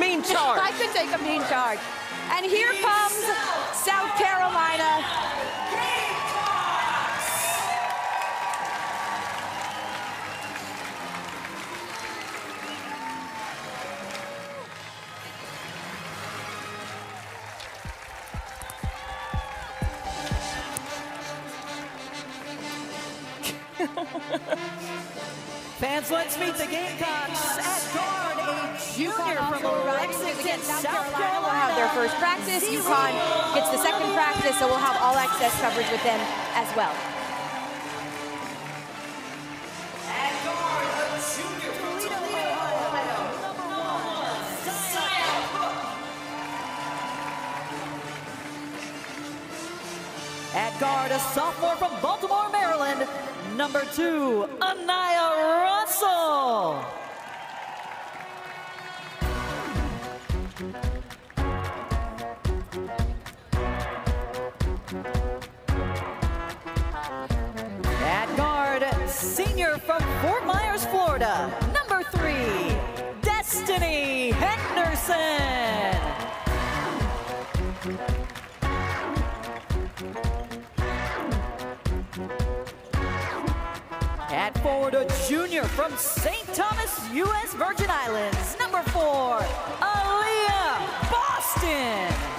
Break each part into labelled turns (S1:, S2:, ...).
S1: mean charge.
S2: I could take a mean charge. And here comes South Carolina.
S3: Fans, let's meet the Gamecocks at guard, a junior from Lexington, South Carolina.
S2: will have their first practice. UConn gets the second practice, so we'll have all access coverage with them as well.
S3: At guard, a junior from Toledo, Ohio, number one, Zia Cooke. At guard, a sophomore from Baltimore, Maryland, number two, Eniya Russell. Senior from Fort Myers, Florida, number three, Destanni Henderson. At forward, a junior from St. Thomas, U.S. Virgin Islands, number four, Aliyah Boston.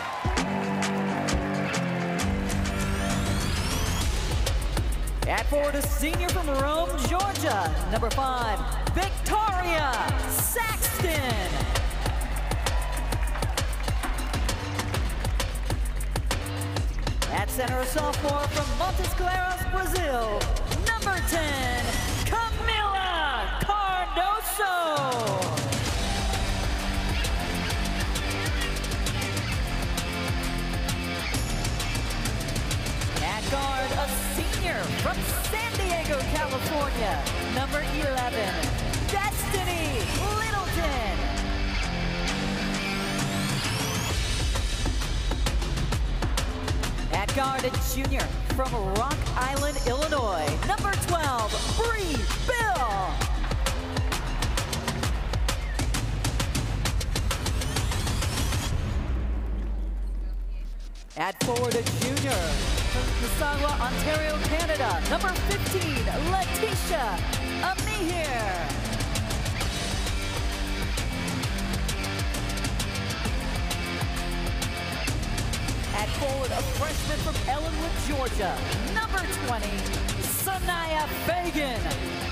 S3: At forward, a senior from Rome, Georgia, number five, Victaria Saxton. At center, a sophomore from Montes Claros, Brazil, number 10, Kamilla Cardoso. At guard, from San Diego, California, number 11, Destiny Littleton. At a junior from Rock Island, Illinois, number 12, Brea Beal. At forward, a junior Mississauga, Ontario, Canada, number 15, Laeticia Amihere. At forward, a freshman from Ellenwood, Georgia, number 20, Sania Feagin.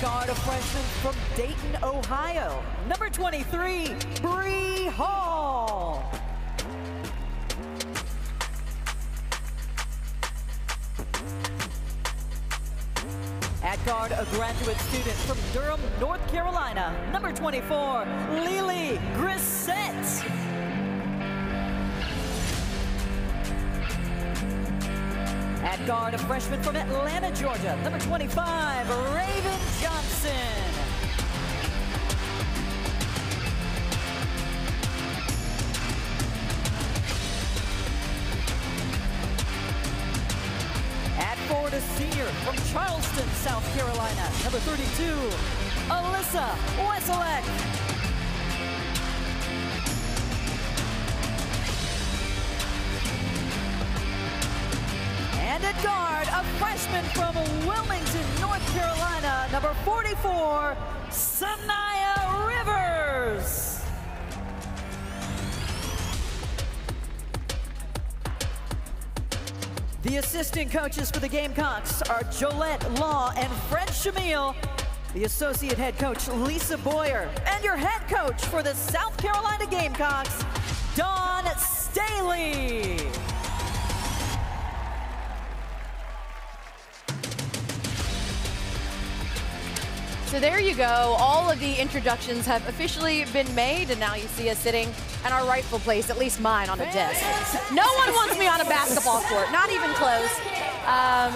S3: Guard, a freshman from Dayton, Ohio, number 23, Bree Hall. At guard, a graduate student from Durham, North Carolina, number 24, LeLe Grissett. At guard, a freshman from Atlanta, Georgia, number 25, Raven Johnson. At forward, a senior from Charleston, South Carolina, number 32, Elysa Wesolek. Guard, a freshman from Wilmington, North Carolina, number 44, Saniya Rivers. The assistant coaches for the Gamecocks are Jolette Law and Fred Chmiel. The associate head coach, Lisa Boyer. And your head coach for the South Carolina Gamecocks, Dawn Staley.
S2: So there you go. All of the introductions have officially been made, and now you see us sitting in our rightful place, at least mine, on the desk. No one wants me on a basketball court, not even close. Um,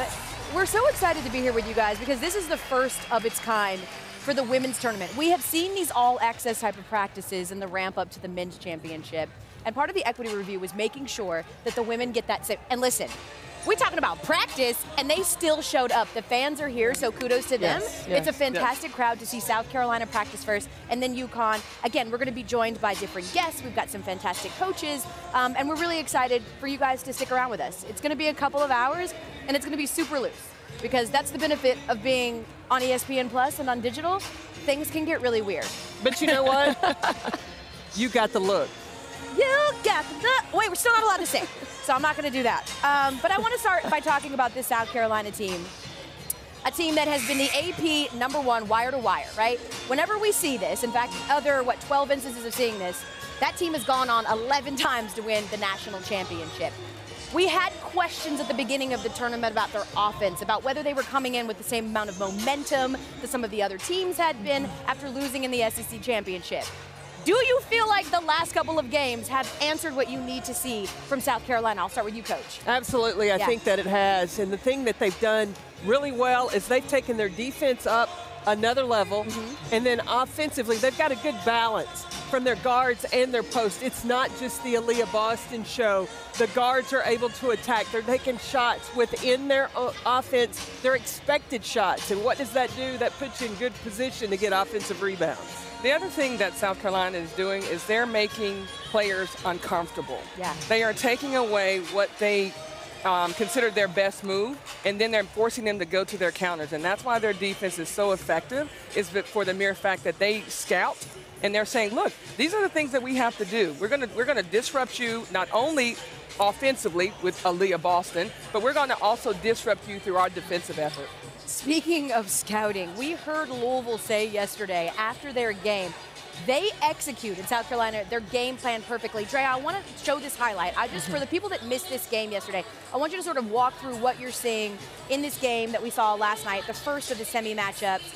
S2: we're so excited to be here with you guys because this is the first of its kind for the women's tournament. We have seen these all access type of practices in the ramp up to the men's championship. And part of the equity review was making sure that the women get that same. And listen, we talking about practice, and they still showed up. The fans are here, so kudos to them.
S1: Yes,
S2: It's a
S1: yes,
S2: fantastic crowd to see South Carolina practice first, and then UConn. Again, we're going to be joined by different guests. We've got some fantastic coaches, um, and we're really excited for you guys to stick around with us. It's going to be a couple of hours, and it's going to be super loose because that's the benefit of being on ESPN Plus and on digital. Things can get really weird.
S1: But you know what? you got the look.
S2: You got the. Wait, we're still not allowed to sing, so I'm not going to do that. Um, but I want to start by talking about this South Carolina team. A team that has been the AP number one wire to wire, right? Whenever we see this, in fact, other, what, 12 instances of seeing this, that team has gone on 11 times to win the national championship. We had questions at the beginning of the tournament about their offense, about whether they were coming in with the same amount of momentum that some of the other teams had been after losing in the SEC championship. Do you feel like the last couple of games have answered what you need to see from South Carolina? I'll start with you, coach.
S1: Absolutely, I
S2: Yeah.
S1: think that it has. And the thing that they've done really well is they've taken their defense up another level.
S2: Mm-hmm.
S1: And then offensively, they've got a good balance from their guards and their post. It's not just the Aliyah Boston show. The guards are able to attack. They're taking shots within their offense, their expected shots. And what does that do? That puts you in good position to get offensive rebounds.
S4: The other thing that South Carolina is doing is they're making players uncomfortable.
S2: Yeah.
S4: They are taking away what they um, consider their best move, and then they're forcing them to go to their counters. And that's why their defense is so effective, is for the mere fact that they scout and they're saying, look, these are the things that we have to do. We're gonna we're gonna disrupt you not only offensively with Aliyah Boston, but we're gonna also disrupt you through our defensive effort.
S2: Speaking of scouting, we heard Louisville say yesterday after their game, they executed South Carolina their game plan perfectly. Dre, I want to show this highlight. I just for the people that missed this game yesterday, I want you to sort of walk through what you're seeing in this game that we saw last night, the first of the semi matchups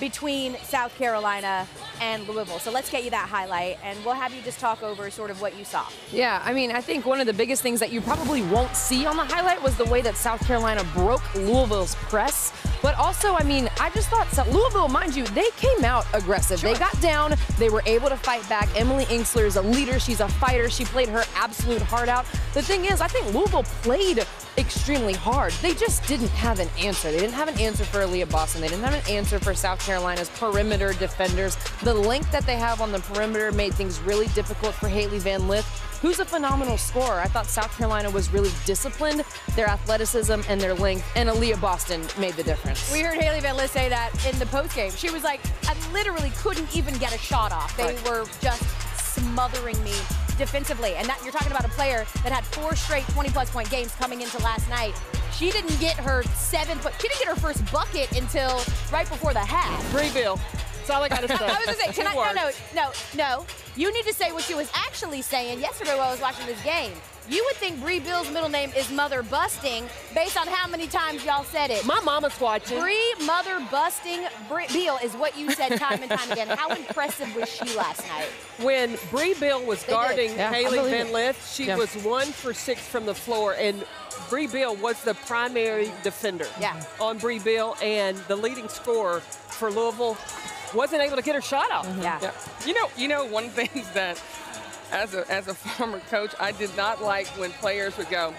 S2: between South Carolina and Louisville. So let's get you that highlight, and we'll have you just talk over sort of what you saw.
S5: Yeah, I mean, I think one of the biggest things that you probably won't see on the highlight was the way that South Carolina broke Louisville's press. But also, I mean, I just thought so, Louisville, mind you, they came out aggressive. They got down, they were able to fight back. Emily Engstler is a leader, she's a fighter, she played her absolute heart out. The thing is, I think Louisville played extremely hard. They just didn't have an answer. They didn't have an answer for Aliyah Boston. They didn't have an answer for South Carolina's perimeter defenders. The length that they have on the perimeter made things really difficult for Hailey Van Lith, who's a phenomenal scorer. I thought South Carolina was really disciplined, their athleticism and their length, and Aliyah Boston made the difference.
S2: We heard Hailey Van say that in the postgame. She was like, I literally couldn't even get a shot off. They
S1: Right.
S2: were just smothering me defensively. And that you're talking about a player that had four straight 20 plus point games coming into last night. She didn't get her seven foot, she didn't get her first bucket until right before the half.
S1: Brea Beal. That's all I got to say.
S2: I was gonna say, can I, no, no, no, no. You need to say what you was actually saying yesterday while I was watching this game. You would think Brea Beal's middle name is Mother Busting based on how many times y'all said it.
S1: My mama's watching.
S2: Bree Mother Busting Brea Beal is what you said time and time again. How impressive was she last night?
S1: when Brea Beal was
S2: did.
S1: guarding
S5: Yeah, I
S1: Haley
S5: believe
S1: Van. Lith, she
S5: Yeah.
S1: was one for six from the floor, and Brea Beal was the primary defender
S2: Yeah.
S1: on Brea Beal, and the leading scorer for Louisville wasn't able to get her shot off. Mm-hmm.
S2: Yeah.
S4: Yeah. You know, you know, one thing that as a as a former coach, I did not like when players would go,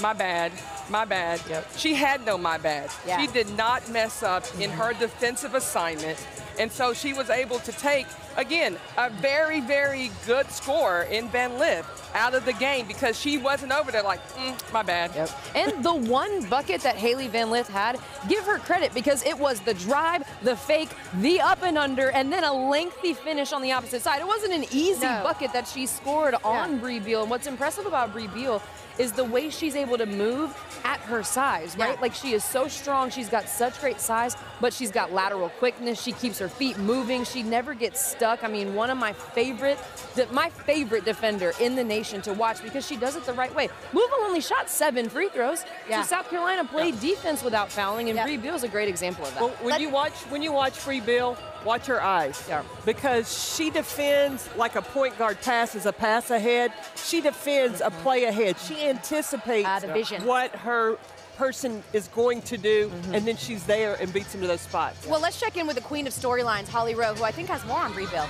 S4: "My bad, my bad."
S1: Yep.
S4: She had no my bad.
S2: Yeah.
S4: She did not mess up in mm-hmm. her defensive assignment, and so she was able to take again a very very good score in Van Lith out of the game because she wasn't over there like, mm, "My bad."
S5: Yep. And the one bucket that Hailey Van Lith had, give her credit because it was the drive, the fake, the up and under, and then a lengthy finish on the opposite side. It wasn't an easy
S2: No.
S5: bucket that she scored on
S2: Yeah.
S5: Brea Beal. And what's impressive about Brea Beal is the way she's able to move at her size, right?
S2: Yeah.
S5: Like she is so strong, she's got such great size, but she's got lateral quickness. She keeps her feet moving. She never gets stuck. I mean, one of my favorite, de- my favorite defender in the nation to watch because she does it the right way. Louisville only shot seven free throws,
S2: Yeah.
S5: so South Carolina played defense without fouling, and
S2: Yeah.
S5: Brea Beal's a great example of that.
S1: Well, when
S2: Let-
S1: you watch when you watch Brea Beal, watch her eyes.
S5: Yeah.
S1: Because she defends like a point guard passes a pass ahead. She defends a mm-hmm. play ahead. She anticipates
S2: the vision.
S1: what her person is going to do, mm-hmm. and then she's there and beats him to those spots.
S2: Well, let's check in with the queen of storylines, Holly Rowe, who I think has more on Brea Beal.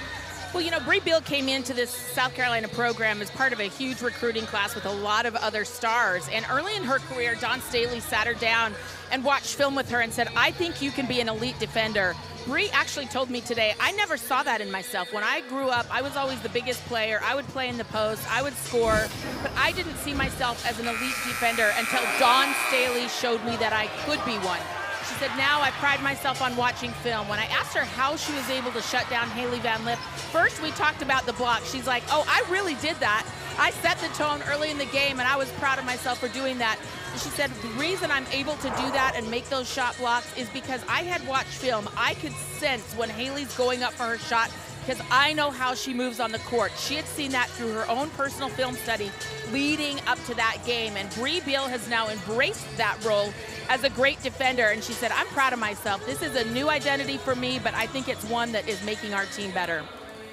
S6: Well, you know, Brea Beal came into this South Carolina program as part of a huge recruiting class with a lot of other stars. And early in her career, Dawn Staley sat her down and watched film with her and said, I think you can be an elite defender. Brea actually told me today, I never saw that in myself. When I grew up, I was always the biggest player. I would play in the post, I would score, but I didn't see myself as an elite defender until Dawn Staley showed me that I could be one. She said, now I pride myself on watching film. When I asked her how she was able to shut down Hailey Van Lith, first we talked about the block. She's like, oh, I really did that. I set the tone early in the game, and I was proud of myself for doing that. She said, the reason I'm able to do that and make those shot blocks is because I had watched film. I could sense when Hailey's going up for her shot because I know how she moves on the court. She had seen that through her own personal film study leading up to that game. And Brea Beal has now embraced that role as a great defender. And she said, I'm proud of myself. This is a new identity for me, but I think it's one that is making our team better.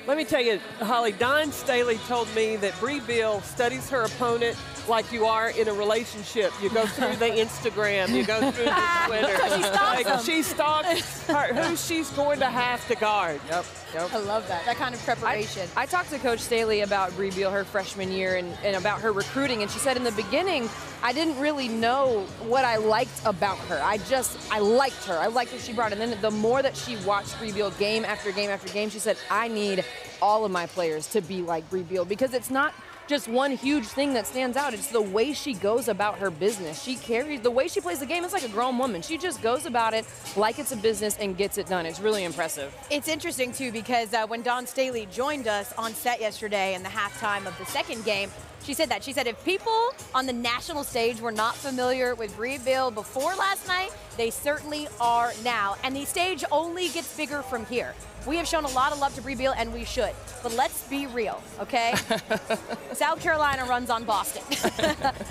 S1: Let me tell you, Holly, Dawn Staley told me that Brea Beal studies her opponent like you are in a relationship. You go through the Instagram, you go through the Twitter.
S2: So she stalks
S1: like,
S2: them.
S1: she stalks her, who she's going to have to guard. Yep, yep.
S2: I love that. That kind of preparation.
S5: I talked to Coach Staley about Brea Beal her freshman year and, and about her recruiting, and she said in the beginning, I didn't really know what I liked about her. I just, I liked her. I liked what she brought. And then the more that she watched Brea Beal game after game after game, she said, I need all of my players to be like Brea Beal because it's not just one huge thing that stands out. It's the way she goes about her business. She carries the way she plays the game. It's like a grown woman. She just goes about it like it's a business and gets it done. It's really impressive.
S2: It's interesting too because uh, when Dawn Staley joined us on set yesterday in the halftime of the second game, she said that. She said if people on the national stage were not familiar with Beal before last night, they certainly are now. And the stage only gets bigger from here. We have shown a lot of love to Brea Beal, and we should. But let's be real, okay? South Carolina runs on Boston.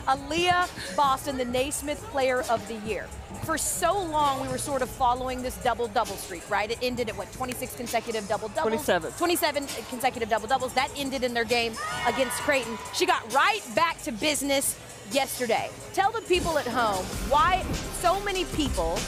S2: Aliyah Boston, the Naismith Player of the Year. For so long, we were sort of following this double-double streak, right? It ended at what, 26 consecutive double-doubles?
S1: 27.
S2: 27 consecutive double-doubles. That ended in their game against Creighton. She got right back to business yesterday. Tell the people at home why so many people,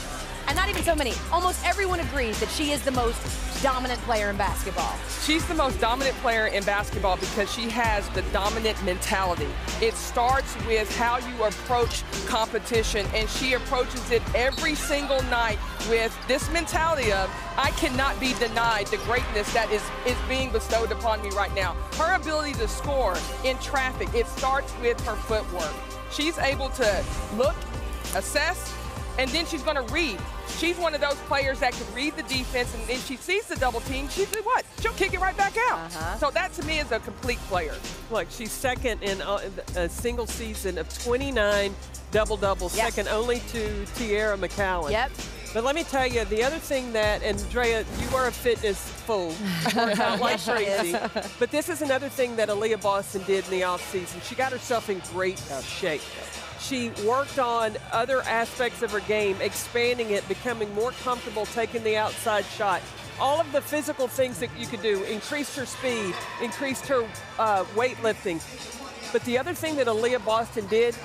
S2: and not even so many, almost everyone agrees that she is the most dominant player in basketball.
S4: She's the most dominant player in basketball because she has the dominant mentality. It starts with how you approach competition, and she approaches it every single night with this mentality of, I cannot be denied the greatness that is, is being bestowed upon me right now. Her ability to score in traffic, it starts with her footwork. She's able to look, assess, and then she's going to read. She's one of those players that can read the defense, and then she sees the double team. She do what? She'll kick it right back out.
S2: Uh-huh.
S4: So that to me is a complete player.
S1: Look, she's second in uh, a single season of 29 double doubles,
S2: Yep.
S1: second only to Teaira McCowan.
S2: Yep.
S1: But let me tell you, the other thing that, and Drea, you are a fitness fool. Like crazy. But this is another thing that Aliyah Boston did in the offseason. She got herself in great shape. She worked on other aspects of her game, expanding it, becoming more comfortable taking the outside shot. All of the physical things that you could do, increased her speed, increased her uh, weightlifting. But the other thing that Aliyah Boston did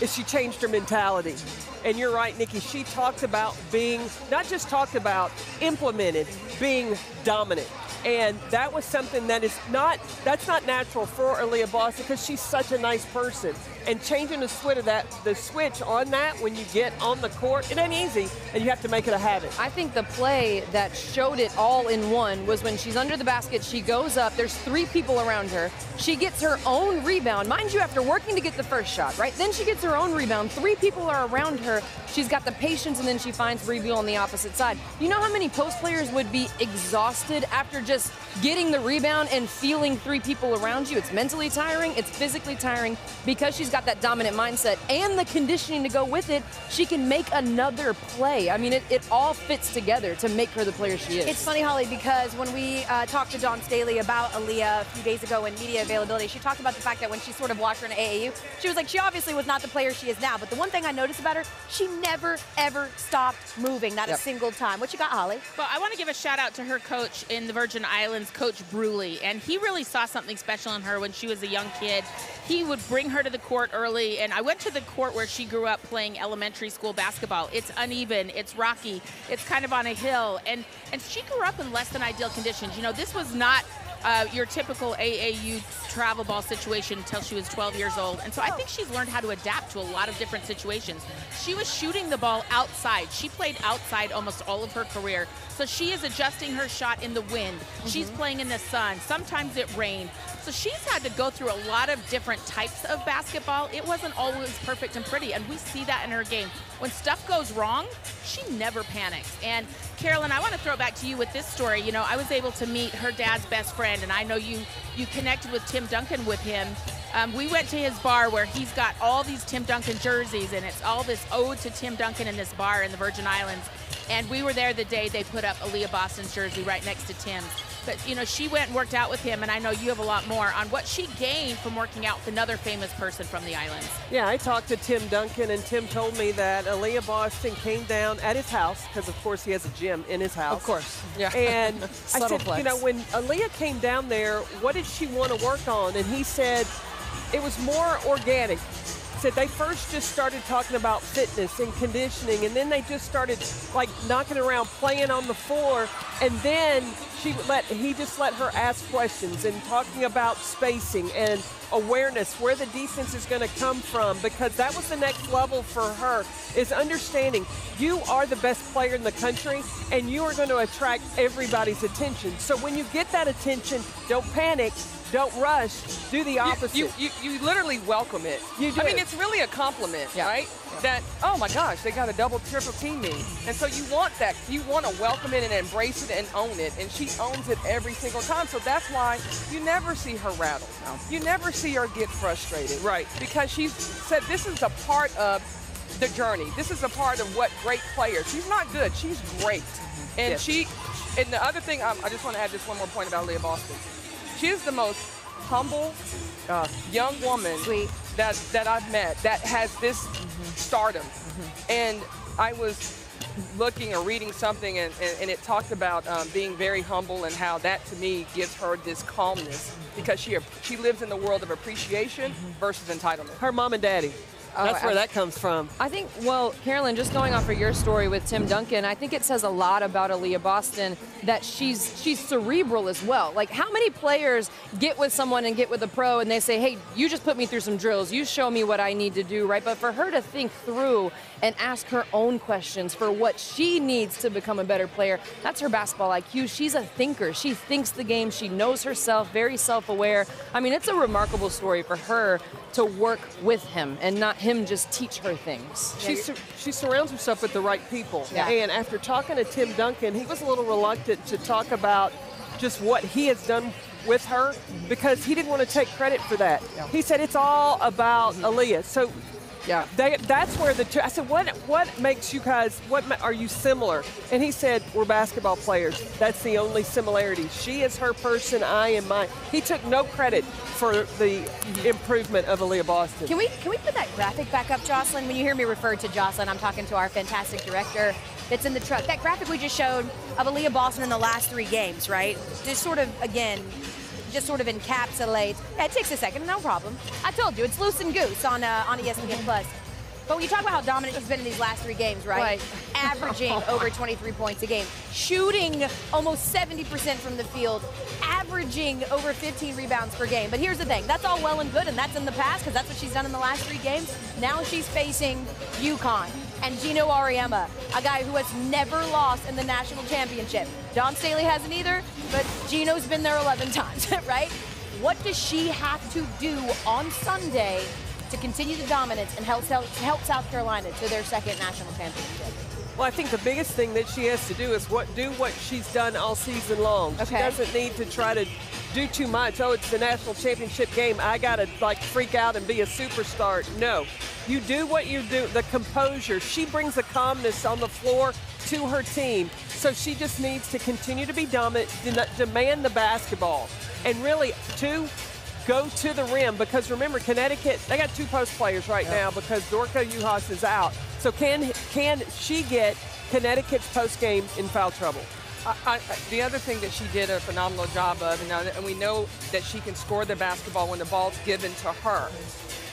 S1: is she changed her mentality. And you're right, Nikki. She talked about being, not just talked about, implemented, being dominant. And that was something that is not, that's not natural for Aliyah Boston because she's such a nice person. And changing the switch of that, the switch on that when you get on the court, it ain't easy, and you have to make it a habit.
S5: I think the play that showed it all in one was when she's under the basket, she goes up, there's three people around her. She gets her own rebound, mind you, after working to get the first shot, right? Then she gets her own rebound. Three people are around her. She's got the patience, and then she finds Brea Beal on the opposite side. You know how many post players would be exhausted after just getting the rebound and feeling three people around you? It's mentally tiring, it's physically tiring. Because she's got that dominant mindset and the conditioning to go with it, she can make another play. I mean, it, it all fits together to make her the player she is.
S2: It's funny, Holly, because when we uh, talked to Dawn Staley about Aaliyah a few days ago in media availability, she talked about the fact that when she sort of watched her in AAU, she was like, she obviously was not the player she is now. But the one thing I noticed about her, she never, ever stopped moving, not a single time. What you got, Holly?
S6: Well, I want to give a shout out to her coach in the Virgin Islands, Coach Bruley, and he really saw something special in her when she was a young kid. He would bring her to the court court early, and I went to the court where she grew up playing elementary school basketball. It's uneven, it's rocky, it's kind of on a hill, and and she grew up in less than ideal conditions. You know, this was not uh, your typical AAU travel ball situation until she was 12 years old. And so I think she's learned how to adapt to a lot of different situations. She was shooting the ball outside. She played outside almost all of her career. So she is adjusting her shot in the wind. Mm-hmm. She's playing in the sun. Sometimes it rained. So she's had to go through a lot of different types of basketball. It wasn't always perfect and pretty, and we see that in her game. When stuff goes wrong, she never panics. And Carolyn, I want to throw back to you with this story. You know, I was able to meet her dad's best friend, and I know you you connected with Tim Duncan with him. Um, we went to his bar where he's got all these Tim Duncan jerseys, and it's all this ode to Tim Duncan in this bar in the Virgin Islands. And we were there the day they put up Aliyah Boston's jersey right next to Tim's. But, you know, she went and worked out with him, and I know you have a lot more on what she gained from working out with another famous person from the islands.
S1: Yeah, I talked to Tim Duncan, and Tim told me that Aliyah Boston came down at his house, because, of course, he has a gym in his house.
S5: Of course.
S1: Yeah. And I said, flex. you know, when Aliyah came down there, what did she want to work on? And he said it was more organic said they first just started talking about fitness and conditioning, and then they just started like knocking around, playing on the floor, and then she let he just let her ask questions and talking about spacing and awareness, where the defense is going to come from, because that was the next level for her is understanding you are the best player in the country and you are going to attract everybody's attention. So when you get that attention, don't panic don't rush. Do the opposite.
S4: You, you, you, you literally welcome it.
S1: You do.
S4: I mean, it's really a compliment, yeah. right? Yeah. That, oh my gosh, they got a double, triple team me. And so you want that. You want to welcome it and embrace it and own it. And she owns it every single time. So that's why you never see her rattle. No. You never see her get frustrated.
S1: Right.
S4: Because she's said this is a part of the journey. This is a part of what great players. She's not good. She's great. And yes. she, and the other thing, um, I just want to add just one more point about Leah Boston. She is the most humble uh, young woman
S2: Sweet.
S4: that that I've met that has this mm-hmm. stardom. Mm-hmm. And I was looking or reading something and, and, and it talked about um, being very humble and how that to me gives her this calmness because she she lives in the world of appreciation mm-hmm. versus entitlement.
S1: Her mom and daddy. Oh, That's where I, that comes from.
S5: I think, well, Carolyn, just going off of your story with Tim Duncan, I think it says a lot about Aliyah Boston that she's she's cerebral as well. Like, how many players get with someone and get with a pro and they say, hey, you just put me through some drills, you show me what I need to do, right? But for her to think through and ask her own questions for what she needs to become a better player. That's her basketball IQ. She's a thinker. She thinks the game. She knows herself, very self aware. I mean, it's a remarkable story for her to work with him and not him just teach her things.
S1: She, sur- she surrounds herself with the right people. Yeah. And after talking to Tim Duncan, he was a little reluctant to talk about just what he has done with her because he didn't want to take credit for that. Yeah. He said it's all about mm-hmm. Aliyah. So
S5: yeah.
S1: They, that's where the two, I said, what what makes you guys, what are you similar? And he said, we're basketball players. That's the only similarity. She is her person, I am mine. He took no credit for the mm-hmm. improvement of Aliyah Boston.
S2: Can we can we put that graphic back up, Jocelyn? When you hear me refer to Jocelyn, I'm talking to our fantastic director that's in the truck. That graphic we just showed of Aliyah Boston in the last three games, right? Just sort of, again, just sort of encapsulates. Yeah, it takes a second, no problem. I told you, it's loose and goose on uh, on ESPN Plus. But when you talk about how dominant he's been in these last three games, right?
S5: right.
S2: Averaging over 23 points a game, shooting almost 70% from the field, averaging over 15 rebounds per game. But here's the thing that's all well and good, and that's in the past because that's what she's done in the last three games. Now she's facing UConn and Geno Auriemma, a guy who has never lost in the national championship. Dawn Staley hasn't either, but Geno's been there 11 times, right? What does she have to do on Sunday to continue the dominance and help, help South Carolina to their second national championship?
S1: Well, I think the biggest thing that she has to do is what do what she's done all season long.
S2: Okay.
S1: She doesn't need to try to do too much. Oh, it's the national championship game. I got to like freak out and be a superstar. No. You do what you do, the composure. She brings the calmness on the floor to her team. So she just needs to continue to be dominant, demand the basketball. And really, two, go to the rim because remember, Connecticut, they got two post players right now because Dorka Juhász is out. So can can she get Connecticut's post game in foul trouble?
S4: I, I, the other thing that she did a phenomenal job of, and, and we know that she can score the basketball when the ball's given to her.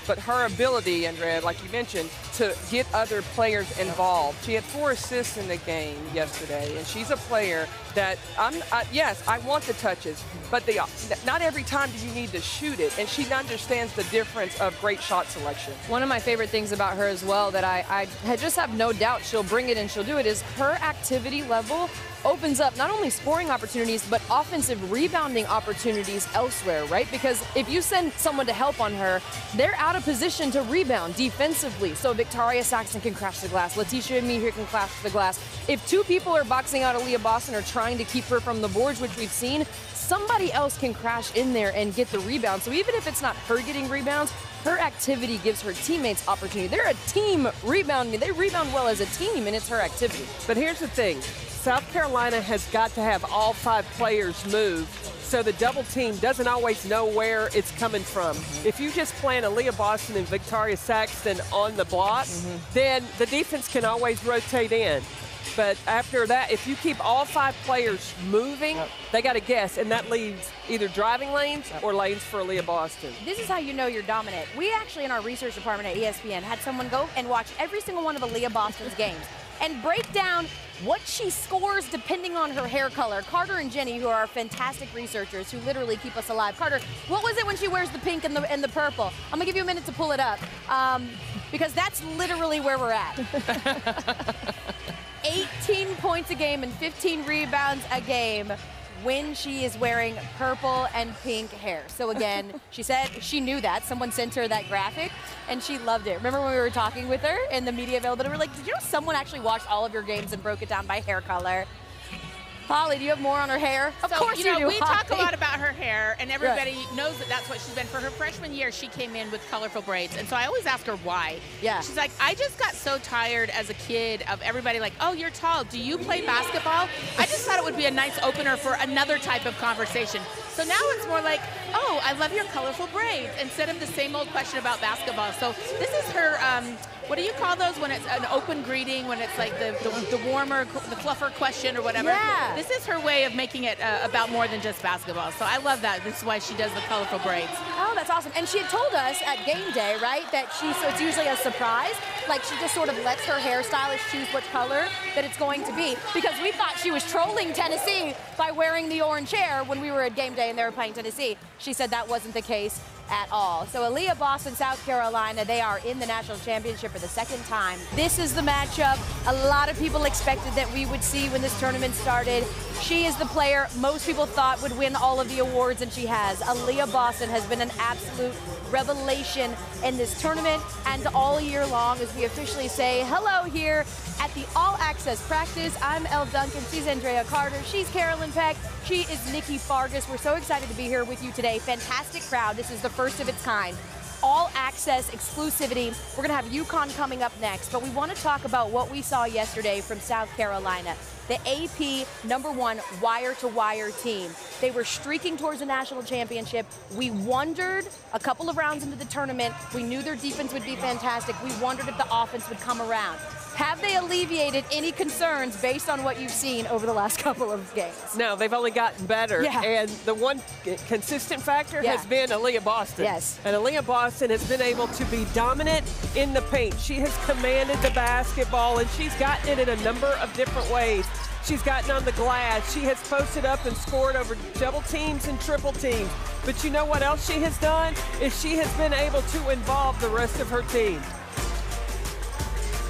S4: but her ability, Andraya, like you mentioned, to get other players involved. She had four assists in the game yesterday, and she's a player that I'm. Yes, I want the touches, but the, not every time do you need to shoot it, and she understands the difference of great shot selection.
S5: One of my favorite things about her as well that I, I just have no doubt she'll bring it and she'll do it is her activity level opens up not only scoring opportunities, but offensive rebounding opportunities elsewhere, right? Because if you send someone to help on her, they're out of position to rebound defensively. So Victaria Saxton can crash the glass. Laeticia Amihere can crash the glass. If two people are boxing out Aliyah Boston or trying to keep her from the boards, which we've seen, somebody else can crash in there and get the rebound. So even if it's not her getting rebounds, her activity gives her teammates opportunity. They're a team rebounding. They rebound well as a team, and it's her activity.
S1: But here's the thing South Carolina has got to have all five players move so the double team doesn't always know where it's coming from. Mm-hmm. If you just plan Aliyah Boston and Victaria Saxton on the block, mm-hmm. then the defense can always rotate in. But after that, if you keep all five players moving, yep. they got to guess, and that leaves either driving lanes yep. or lanes for Aliyah Boston.
S2: This is how you know you're dominant. We actually, in our research department at ESPN, had someone go and watch every single one of Aliyah Boston's games and break down what she scores depending on her hair color. Carter and Jenny, who are fantastic researchers who literally keep us alive. Carter, what was it when she wears the pink and the, and the purple? I'm gonna give you a minute to pull it up um, because that's literally where we're at. 18 points a game and 15 rebounds a game when she is wearing purple and pink hair. So again, she said she knew that. Someone sent her that graphic and she loved it. Remember when we were talking with her in the media availability? We were like, did you know someone actually watched all of your games and broke it down by hair color? Holly, do you have more on her hair?
S6: Of so, course you, know, do. We Holly. talk a lot about her hair, and everybody right. knows that that's what she's been. For her freshman year, she came in with colorful braids, and so I always ask her why.
S2: Yeah.
S6: She's like, I just got so tired as a kid of everybody like, oh, you're tall. Do you play basketball? I just thought it would be a nice opener for another type of conversation. So now it's more like, oh, I love your colorful braids, instead of the same old question about basketball. So this is her. Um, what do you call those when it's an open greeting, when it's like the, the, the warmer, the fluffer question or whatever?
S2: Yeah.
S6: This is her way of making it uh, about more than just basketball. So I love that. This is why she does the colorful braids.
S2: Oh, that's awesome. And she had told us at game day, right, that she, so it's usually a surprise. Like she just sort of lets her hairstylist choose what color that it's going to be. Because we thought she was trolling Tennessee by wearing the orange hair when we were at game day and they were playing Tennessee. She said that wasn't the case at all. So Aliyah Boston, South Carolina, they are in the national championship for the second time. This is the matchup a lot of people expected that we would see when this tournament started. She is the player most people thought would win all of the awards, and she has. Aliyah Boston has been an absolute revelation in this tournament and all year long as we officially say hello here at the All Access practice. I'm Elle Duncan. She's Andraya Carter. She's Carolyn Peck. She is Nikki Fargas. We're so excited to be here with you today. Fantastic crowd. This is the first of its kind all access exclusivity. We're going to have UConn coming up next, but we want to talk about what we saw yesterday from South Carolina. The AP number one wire to wire team. They were streaking towards a national championship. We wondered a couple of rounds into the tournament. We knew their defense would be fantastic. We wondered if the offense would come around. Have they alleviated any concerns based on what you've seen over the last couple of games?
S1: No, they've only gotten better.
S2: Yeah.
S1: And the one consistent factor
S2: yeah.
S1: has been Aliyah Boston.
S2: Yes.
S1: And Aliyah Boston has been able to be dominant in the paint. She has commanded the basketball, and she's gotten it in a number of different ways. She's gotten on the glass. She has posted up and scored over double teams and triple teams. But you know what else she has done? Is she has been able to involve the rest of her team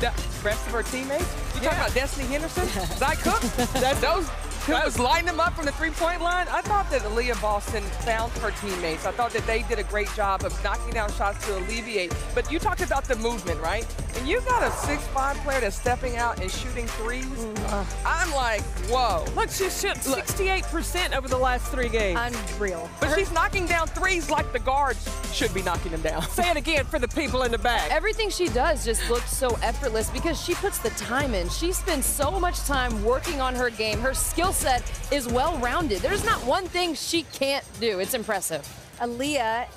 S4: the rest of her teammates? You yeah. talking about Destanni Henderson? Zia Cooke? those who was lining them up from the three-point line. I thought that Aliyah Boston found her teammates. I thought that they did a great job of knocking down shots to alleviate. But you talked about the movement, right? And you got a six-five player that's stepping out and shooting 3s mm-hmm. I'm like, whoa.
S1: Look, she's shot 68% over the last three games.
S2: Unreal.
S4: But her she's knocking down threes like the guards should be knocking them down.
S1: Say it again for the people in the back.
S5: Everything she does just looks so effortless because she puts the time in. She spends so much time working on her game. Her skill skill set is well rounded. There's not one thing she can't do. It's impressive.
S2: Aliyah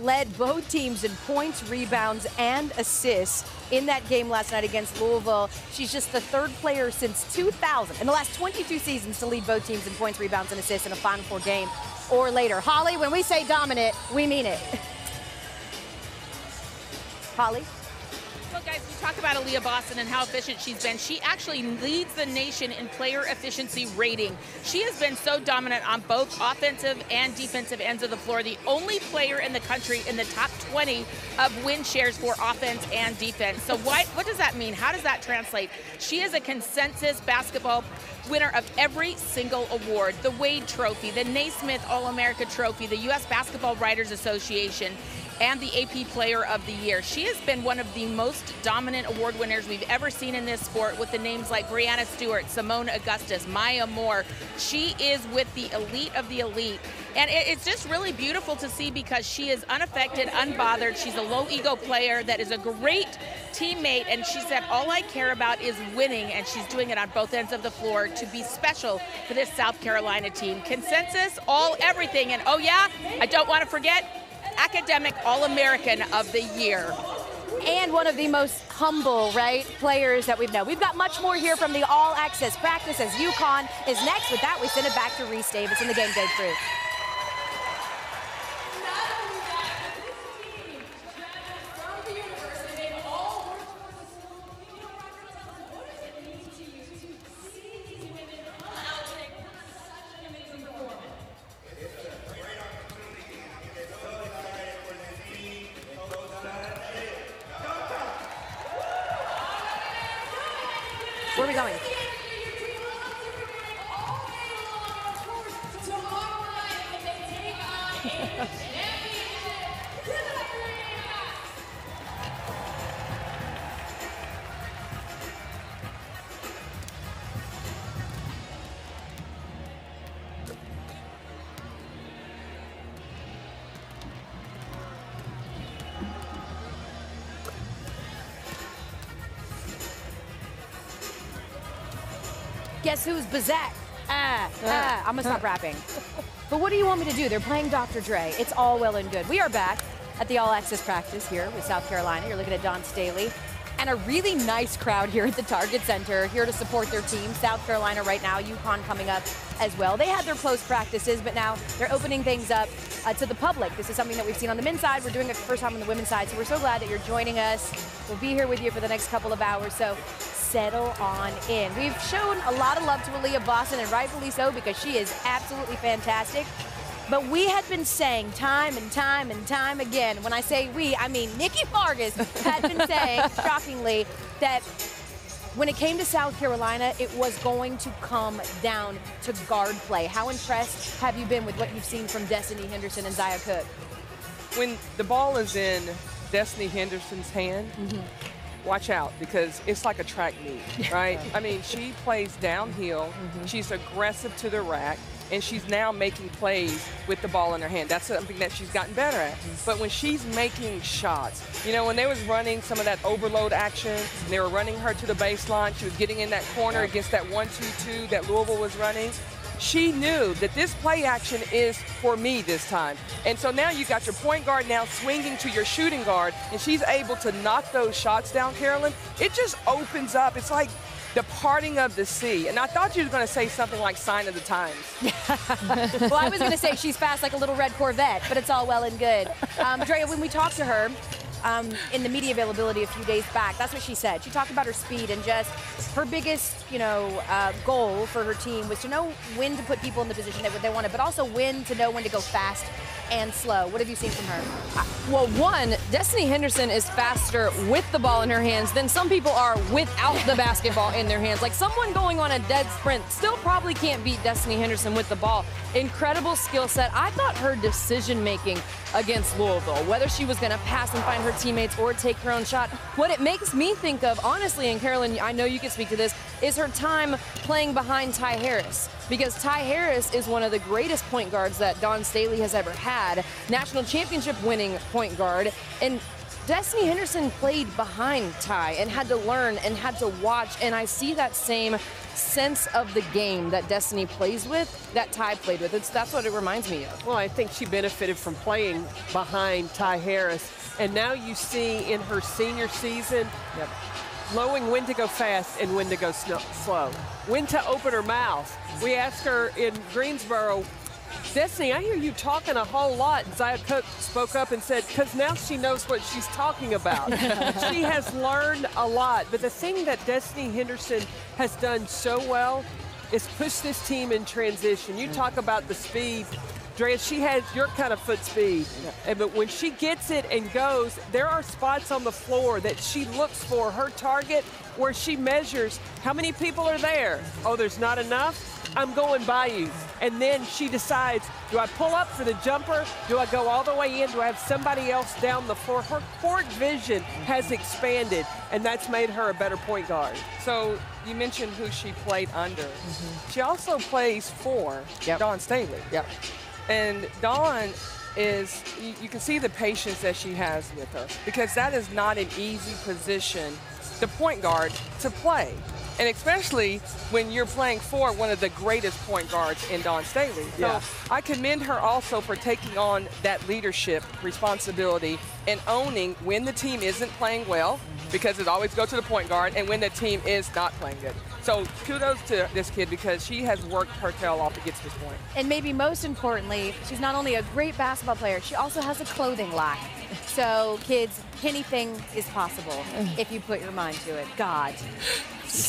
S2: led both teams in points, rebounds, and assists in that game last night against Louisville. She's just the third player since 2000 in the last 22 seasons to lead both teams in points, rebounds, and assists in a Final Four game or later. Holly, when we say dominant, we mean it. Holly?
S6: Well, guys, we talk about Aliyah Boston and how efficient she's been. She actually leads the nation in player efficiency rating. She has been so dominant on both offensive and defensive ends of the floor. The only player in the country in the top 20 of win shares for offense and defense. So what does that mean? How does that translate? She is a consensus basketball winner of every single award the Wade Trophy, the Naismith All America Trophy, the U.S. Basketball Writers Association and the AP Player of the Year. She has been one of the most dominant award winners we've ever seen in this sport with the names like Breanna Stewart, Seimone Augustus, Maya Moore. She is with the elite of the elite. And it's just really beautiful to see because she is unaffected, unbothered. She's a low ego player that is a great teammate. And she said, All I care about is winning. And she's doing it on both ends of the floor to be special for this South Carolina team. Consensus, all everything. And oh, yeah, I don't want to forget Academic All-American of the Year.
S2: And one of the most humble, right, players that we've known. We've got much more here from the All Access practice as UConn is next. With that, we send it back to Rece Davis in the Game Day crew. Guess who's Bazak? Ah, ah, I'm gonna stop rapping. But what do you want me to do? They're playing Dr. Dre. It's all well and good. We are back at the All Access practice here with South Carolina. You're looking at Dawn Staley. And a really nice crowd here at the Target Center, here to support their team. South Carolina right now, UConn coming up as well. They had their close practices, but now they're opening things up uh, to the public. This is something that we've seen on the men's side. We're doing it for the first time on the women's side, so we're so glad that you're joining us. We'll be here with you for the next couple of hours. So settle on in. We've shown a lot of love to Aliyah Boston, and rightfully so, because she is absolutely fantastic. But we had been saying time and time and time again, when I say we, I mean Nikki Fargas had been saying, shockingly, that when it came to South Carolina, it was going to come down to guard play. How impressed have you been with what you've seen from Destanni Henderson and Zia Cooke?
S4: When the ball is in Destanni Henderson's hand, mm -hmm watch out because it's like a track meet, right? I mean, she plays downhill. Mm-hmm. She's aggressive to the rack. And she's now making plays with the ball in her hand. That's something that she's gotten better at. But when she's making shots, you know, when they was running some of that overload action, they were running her to the baseline. She was getting in that corner against that one-two-two that Louisville was running she knew that this play action is for me this time. And so now you got your point guard now swinging to your shooting guard, and she's able to knock those shots down, Carolyn. It just opens up. It's like the parting of the sea. And I thought you were going to say something like sign of the times.
S2: well, I was going to say she's fast like a little red Corvette, but it's all well and good. Um, Drea, when we talked to her, um, in the media availability a few days back. That's what she said. She talked about her speed and just her biggest, you know, uh, goal for her team was to know when to put people in the position that they wanted, but also when to know when to go fast and slow. What have you seen from her?
S5: Well, one, Destanni Henderson is faster with the ball in her hands than some people are without the basketball in their hands. Like someone going on a dead sprint still probably can't beat Destanni Henderson with the ball. Incredible skill set. I thought her decision making against Louisville, whether she was going to pass and find her teammates or take her own shot. What it makes me think of, honestly, and Carolyn, I know you can speak to this, is her time playing behind Ty Harris. Because Ty Harris is one of the greatest point guards that Dawn Staley has ever had, national championship winning point guard. And Destanni Henderson played behind Ty and had to learn and had to watch, and I see that same sense of the game that Destanni plays with that Ty played with. It's, that's what it reminds me of.
S1: Well, I think she benefited from playing behind Ty Harris, and now you see in her senior season, yep. knowing when to go fast and when to go slow, when to open her mouth. We asked her in Greensboro, Destanni, I hear you talking a whole lot. Zia Cooke spoke up and said, because now she knows what she's talking about. she has learned a lot. But the thing that Destanni Henderson has done so well is push this team in transition. You talk about the speed. Drea, she has your kind of foot speed. And, but when she gets it and goes, there are spots on the floor that she looks for her target where she measures how many people are there. Oh, there's not enough? I'm going by you. And then she decides, do I pull up for the jumper? Do I go all the way in? Do I have somebody else down the floor? Her court vision has expanded, and that's made her a better point guard.
S4: So you mentioned who she played under. Mm-hmm. She also plays for
S5: Yep.
S4: Dawn Staley.
S5: Yep.
S4: And Dawn is, you, you can see the patience that she has with her because that is not an easy position, the point guard, to play. And especially when you're playing for one of the greatest point guards in Dawn Staley. So
S1: Yeah.
S4: I commend her also for taking on that leadership responsibility and owning when the team isn't playing well, because it always goes to the point guard, and when the team is not playing good. So kudos to this kid because she has worked her tail off to get to this point.
S2: And maybe most importantly, she's not only a great basketball player, she also has a clothing line. So, kids, anything is possible if you put your mind to it. God.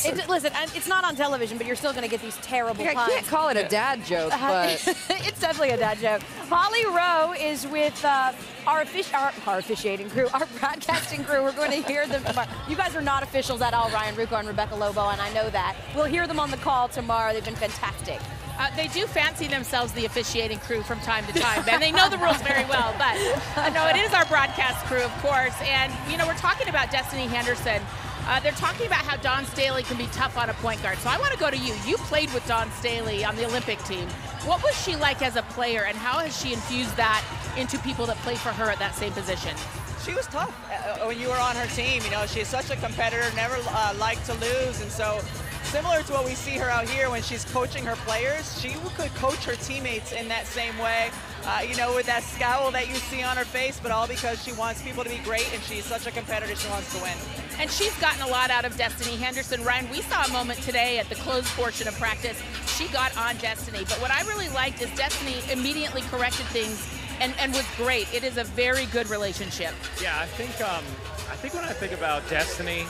S2: It, listen, it's not on television, but you're still going to get these terrible
S5: I
S2: puns.
S5: can't call it a dad joke, but
S2: it's definitely a dad joke. Holly Rowe is with uh, our, offici- our, our officiating crew, our broadcasting crew. We're going to hear them tomorrow. You guys are not officials at all, Ryan Ruocco and Rebecca Lobo, and I know that. We'll hear them on the call tomorrow. They've been fantastic.
S6: Uh, they do fancy themselves the officiating crew from time to time, and they know the rules very well. But uh, no, it is our broadcast crew, of course. And you know, we're talking about Destanni Henderson. Uh, they're talking about how Dawn Staley can be tough on a point guard. So I want to go to you. You played with Dawn Staley on the Olympic team. What was she like as a player, and how has she infused that into people that play for her at that same position?
S7: she was tough uh, when you were on her team. You know, she's such a competitor, never uh, liked to lose, and so similar to what we see her out here when she's coaching her players, she could coach her teammates in that same way. Uh, you know, with that scowl that you see on her face, but all because she wants people to be great and she's such a competitor, she wants to win.
S6: And she's gotten a lot out of Destanni Henderson. Ryan, we saw a moment today at the closed portion of practice. She got on Destanni. But what I really liked is Destanni immediately corrected things and, and was great. It is a very good relationship.
S8: Yeah, I think um, I think when I think about Destanni,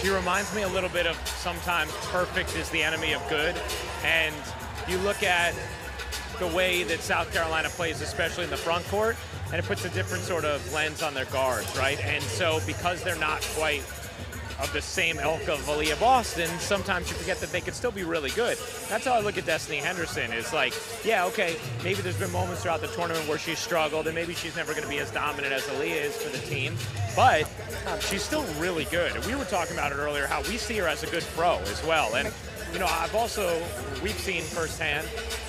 S8: she reminds me a little bit of sometimes perfect is the enemy of good, and you look at the way that South Carolina plays, especially in the front court, and it puts a different sort of lens on their guards, right? And so because they're not quite of the same ilk of Aliyah Boston, sometimes you forget that they could still be really good. That's how I look at Destanni Henderson. It's like, yeah, okay, maybe there's been moments throughout the tournament where she's struggled, and maybe she's never going to be as dominant as Aliyah is for the team, but she's still really good. And we were talking about it earlier, how we see her as a good pro as well. And you know, I've also we've seen firsthand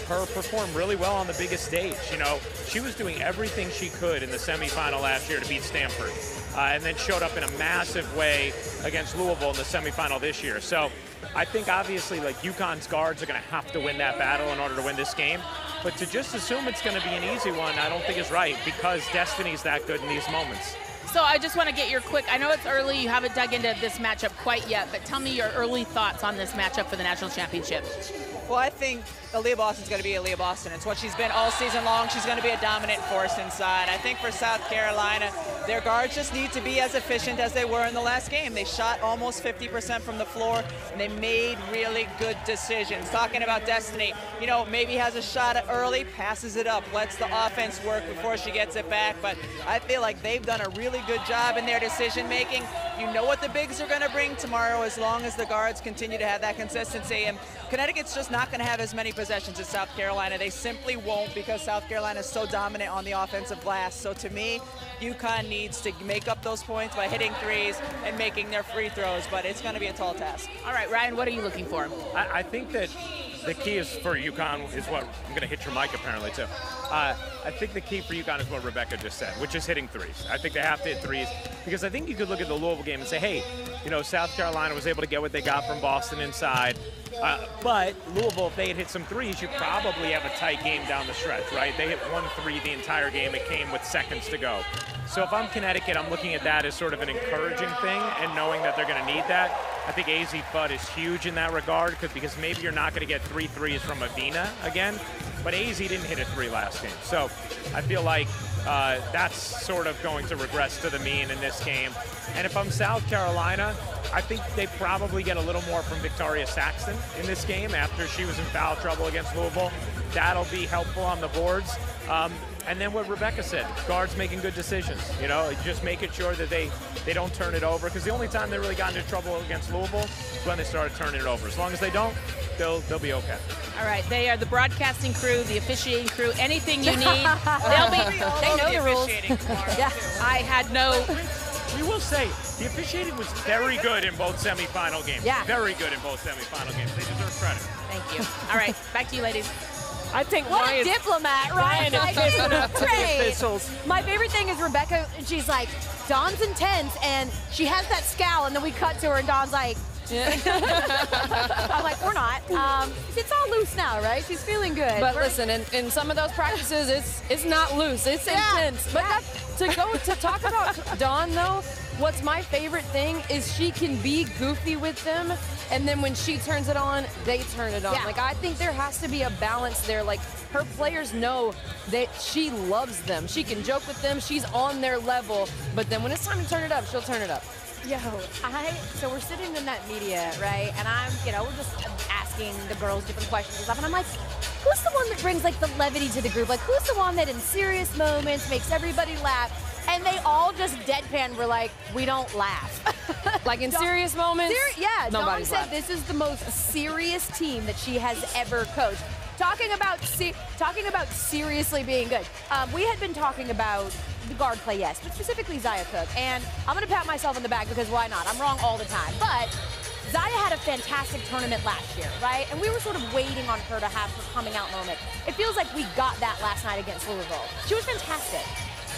S8: her perform really well on the biggest stage. You know, she was doing everything she could in the semifinal last year to beat Stanford, uh, and then showed up in a massive way against Louisville in the semifinal this year. So I think obviously like UConn's guards are going to have to win that battle in order to win this game. But to just assume it's going to be an easy one, I don't think is right because Destanni's that good in these moments.
S6: So I just want to get your quick. I know it's early. You haven't dug into this matchup quite yet, but tell me your early thoughts on this matchup for the national championship.
S7: Well, I think Aliyah Boston's going to be Aliyah Boston. It's what she's been all season long. She's going to be a dominant force inside. I think for South Carolina, their guards just need to be as efficient as they were in the last game. They shot almost 50% from the floor, and they made really good decisions. Talking about Destanni, you know, maybe has a shot early, passes it up, lets the offense work before she gets it back. But I feel like they've done a really good job in their decision making. You know what the bigs are going to bring tomorrow as long as the guards continue to have that consistency. And Connecticut's just not going to have as many possessions in South Carolina. They simply won't because South Carolina is so dominant on the offensive glass. So to me, UConn needs to make up those points by hitting threes and making their free throws, but it's going to be a tall task.
S6: All right, Ryan, what are you looking for?
S8: I, I think that the key is for UConn is what I'm going to hit your mic apparently too. Uh, I think the key for UConn is what Rebecca just said, which is hitting threes. I think they have to hit threes because I think you could look at the Louisville game and say, hey, you know, South Carolina was able to get what they got from Boston inside. Uh, but Louisville, if they had hit some threes, you probably have a tight game down the stretch, right? They hit one three the entire game. It came with seconds to go. So if I'm Connecticut, I'm looking at that as sort of an encouraging thing and knowing that they're going to need that. I think Azzi Fudd is huge in that regard because because maybe you're not going to get three threes from Evina again, but Azzi didn't hit a three last game. So I feel like uh, that's sort of going to regress to the mean in this game. And if I'm South Carolina, I think they probably get a little more from Victaria Saxton in this game after she was in foul trouble against Louisville. That'll be helpful on the boards. Um, and then what Rebecca said, guards making good decisions. You know, just making sure that they, they don't turn it over. Because the only time they really got into trouble against Louisville is when they started turning it over. As long as they don't, they'll, they'll be okay.
S6: All right, they are the broadcasting crew, the officiating crew, anything you need. They'll be.
S2: They know the rules.
S6: yeah. I had no.
S8: We will say the officiating was very good in both semifinal games.
S2: Yeah.
S8: Very good in both semifinal games. They deserve credit.
S6: Thank you. All right, back to you, ladies.
S1: I think
S2: What
S1: Ryan,
S2: a diplomat,
S1: Ryan
S2: right?
S1: is
S2: Like,
S1: pissing to the officials.
S2: My favorite thing is Rebecca, and she's like, Dawn's intense, and she has that scowl, and then we cut to her, and Dawn's like, I'm like, we're not. Um, it's all loose now, right? She's feeling good.
S5: But
S2: We're-
S5: listen, in, in some of those practices, it's it's not loose. It's
S2: Yeah.
S5: intense. But
S2: Yeah.
S5: that, to go to talk about Dawn though, what's my favorite thing is she can be goofy with them, and then when she turns it on, they turn it on.
S2: Yeah.
S5: Like I think there has to be a balance there. Like her players know that she loves them. She can joke with them. She's on their level. But then when it's time to turn it up, she'll turn it up.
S2: Yo, I so we're sitting in that media, right? And I'm, you know, we're just asking the girls different questions and stuff, and I'm like, who's the one that brings like the levity to the group? Like, who's the one that in serious moments makes everybody laugh? And they all just deadpan were like, we don't laugh.
S5: Like in
S2: Dawn-
S5: serious moments,
S2: Seri- yeah, Dawn
S5: nobody's
S2: said
S5: laughing.
S2: this is the most serious team that she has ever coached. Talking about talking about seriously being good. Um, we had been talking about the guard play, yes, but specifically Zia Cooke. And I'm going to pat myself on the back because why not? I'm wrong all the time. But Zia had a fantastic tournament last year, right? And we were sort of waiting on her to have her coming out moment. It feels like we got that last night against Louisville. She was fantastic.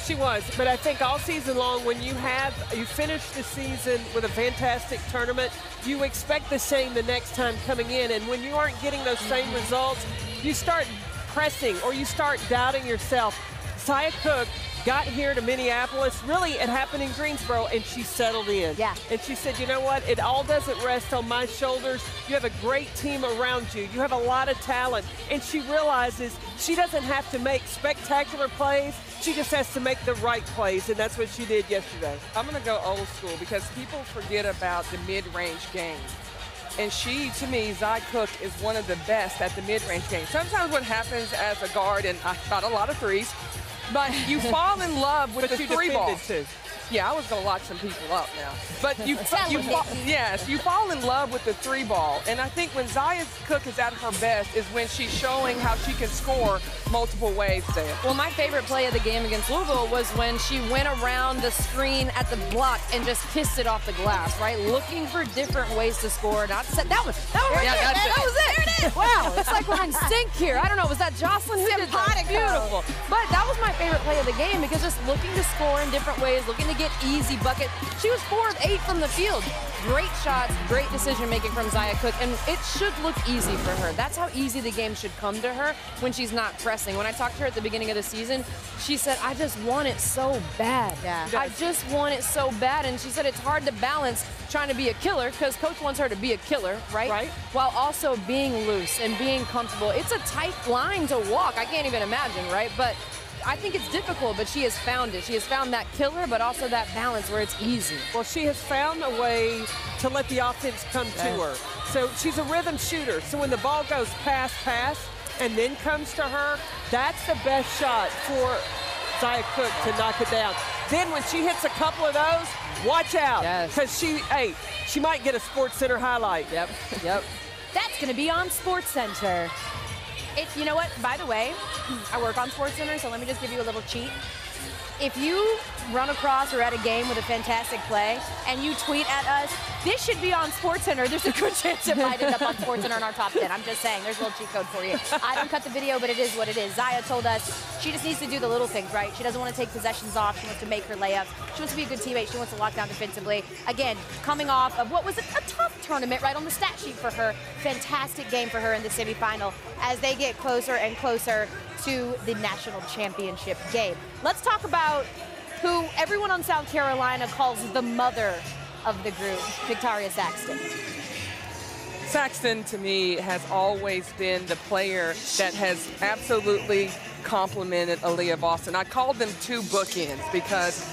S1: She was, but I think all season long, when you have you finish the season with a fantastic tournament, you expect the same the next time coming in. And when you aren't getting those same mm-hmm. results, you start pressing or you start doubting yourself. Zia Cooke got here to Minneapolis. Really, it happened in Greensboro, and she settled in.
S2: Yeah.
S1: And she said, you know what? It all doesn't rest on my shoulders. You have a great team around you. You have a lot of talent. And she realizes she doesn't have to make spectacular plays. She just has to make the right plays, and that's what she did yesterday.
S4: I'm going to go old school because people forget about the mid-range game. And she, to me, Zia Cooke is one of the best at the mid-range game. Sometimes what happens as a guard, and I shot a lot of threes, but you fall in love with
S1: But
S4: the three ball.
S1: too.
S4: Yeah, I was gonna lock some people up now. But you, you fall, yes, you fall in love with the three ball, and I think when Zia Cooke is at her best is when she's showing how she can score multiple ways there.
S5: Well, my favorite play of the game against Louisville was when she went around the screen at the block and just kissed it off the glass, right? Looking for different ways to score. Not set that was that was right
S4: Yeah,
S5: there. That
S4: it.
S5: was it. There it is. Wow, it's like we're in sync here. I don't know. Was that Jocelyn who did that?
S2: Simpatico.
S5: Beautiful. But that was my favorite play of the game because just looking to score in different ways, looking to get easy bucket. She was four of eight from the field. Great shots, great decision making from Zia Cooke, and it should look easy for her. That's how easy the game should come to her when she's not pressing. When I talked to her at the beginning of the season, she said, I just want it so bad.
S2: Yeah.
S5: I just want it so bad. And she said it's hard to balance trying to be a killer because coach wants her to be a killer, right?
S1: Right.
S5: While also being loose and being comfortable. It's a tight line to walk. I can't even imagine, right? But I think it's difficult, but she has found it. She has found that killer, but also that balance where it's easy.
S1: Well, she has found a way to let the offense come to her. So she's a rhythm shooter. So when the ball goes pass, pass, and then comes to her, that's the best shot for Zia Cooke to knock it down. Then when she hits a couple of those, watch out.
S5: Yes.
S1: Because she, hey, she might get a Sports Center highlight.
S5: Yep, yep.
S2: That's going to be on Sports Center. It, you know what? By the way, I work on Sports Center, so let me just give you a little cheat. If you run across or at a game with a fantastic play and you tweet at us, this should be on SportsCenter. There's a good chance it might end up on SportsCenter in our top 10. I'm just saying, there's a little cheat code for you. I don't cut the video, but it is what it is. Zia told us she just needs to do the little things, right? She doesn't want to take possessions off. She wants to make her layups. She wants to be a good teammate. She wants to lock down defensively. Again, coming off of what was a, a tough tournament, right, on the stat sheet for her. Fantastic game for her in the semifinal as they get closer and closer to the national championship game. Let's talk about who everyone on South Carolina calls the mother of the group, Victaria Saxton.
S4: Saxton, to me, has always been the player that has absolutely complemented Aliyah Boston. I called them two bookends because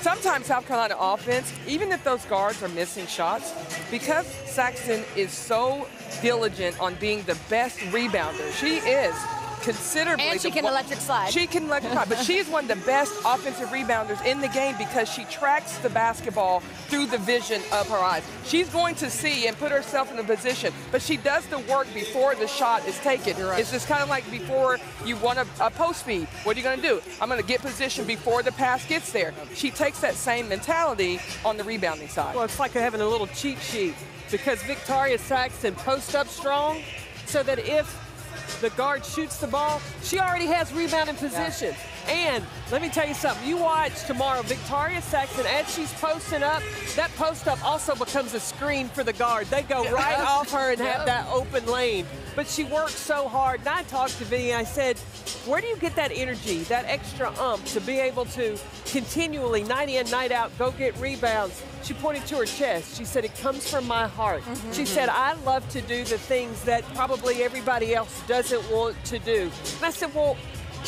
S4: sometimes South Carolina offense, even if those guards are missing shots, because Saxton is so diligent on being the best rebounder, she is considerably.
S2: And she can
S4: one-
S2: electric slide.
S4: She can electric slide, but she is one of the best offensive rebounders in the game because she tracks the basketball through the vision of her eyes. She's going to see and put herself in a position, but she does the work before the shot is taken. It's just kind of like before you want a, a post speed. What are you going to do? I'm going to get position before the pass gets there. She takes that same mentality on the rebounding side.
S1: Well, it's like having a little cheat sheet because Victaria Saxton posts up strong so that if the guard shoots the ball, she already has rebounding position. And let me tell you something. You watch tomorrow, Victaria Saxton, as she's posting up, that post up also becomes a screen for the guard. They go right off her and have that open lane. But she worked so hard. And I talked to Vinny, I said, where do you get that energy, that extra umph to be able to continually, night in, night out, go get rebounds? She pointed to her chest. She said, it comes from my heart. Mm-hmm. She said, I love to do the things that probably everybody else doesn't want to do. And I said, well,